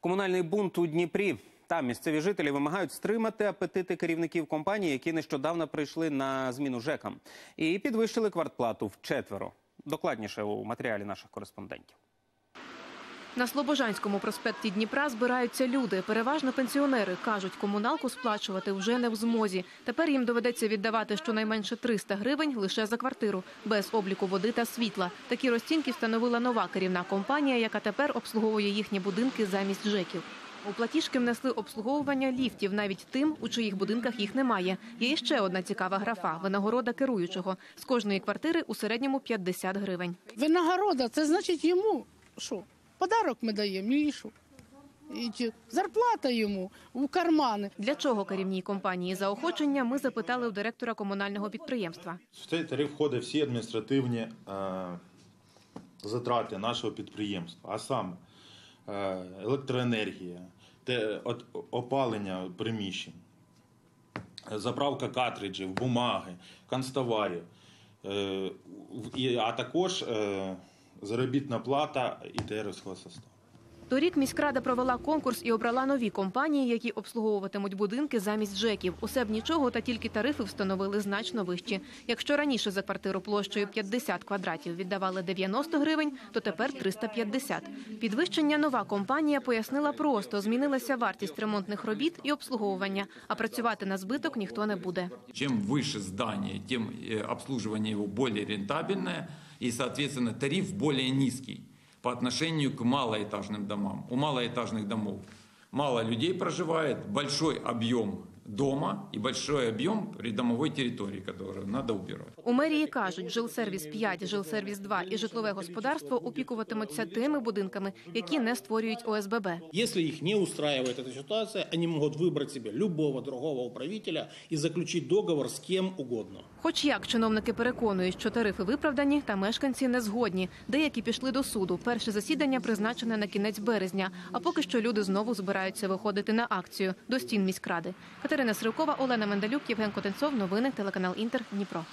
Комунальний бунт у Дніпрі. Там місцеві жителі вимагають стримати апетити керівників компанії, які нещодавно прийшли на зміну ЖЕКам, і підвищили квартплату вчетверо. Докладніше у матеріалі наших кореспондентів. На Слобожанському проспекті Дніпра збираються люди. Переважно пенсіонери кажуть, комуналку сплачувати вже не в змозі. Тепер їм доведеться віддавати щонайменше 300 гривень лише за квартиру, без обліку води та світла. Такі розцінки встановила нова керівна компанія, яка тепер обслуговує їхні будинки замість ЖЕКів. У платіжки внесли обслуговування ліфтів навіть тим, у чиїх будинках їх немає. Є ще одна цікава графа винагорода керуючого. З кожної квартири у середньому 50 гривень. Винагорода, це значить йому що? Подарок ми даємо, і? І зарплата йому у кармани. Для чого керівній компанії заохочення? Ми запитали у директора комунального підприємства. В цей тариф входять всі адміністративні е, затрати нашого підприємства, а саме е, електроенергія, те, от, опалення приміщень, заправка картриджів, бумаги, канцтоварів, е, а також е, заробітна плата і ТРС составу. Торік міськрада провела конкурс і обрала нові компанії, які обслуговуватимуть будинки замість ЖЕКів. Усе б нічого, та тільки тарифи встановили значно вищі. Якщо раніше за квартиру площею 50 квадратів віддавали 90 гривень, то тепер 350. Підвищення нова компанія пояснила просто. Змінилася вартість ремонтних робіт і обслуговування, а працювати на збиток ніхто не буде. Чем выше здание, тем э, обслуживание его более рентабельное и, соответственно, тариф более низкий по отношению к малоэтажным домам. У малоэтажных домов мало людей проживает, большой объем дома и большой объем придомовой территории, которую надо убирать. У мерії кажуть, жилсервіс 5, жилсервіс 2 і житлове господарство опікуватимуться тими будинками, які не створюють ОСББ. Если их не устраивает эта ситуация, они могут выбрать себе любого другого управителя и заключить договор с кем угодно. Хоч як чиновники переконують, що тарифи виправдані, та мешканці не згодні. Деякі пішли до суду. Перше засідання призначене на кінець березня. А поки що люди знову збираються виходити на акцію до стін міськради. Катерина Сривкова, Олена Мендалюк, Євген Котенцов. Новини телеканал Інтер. Дніпро.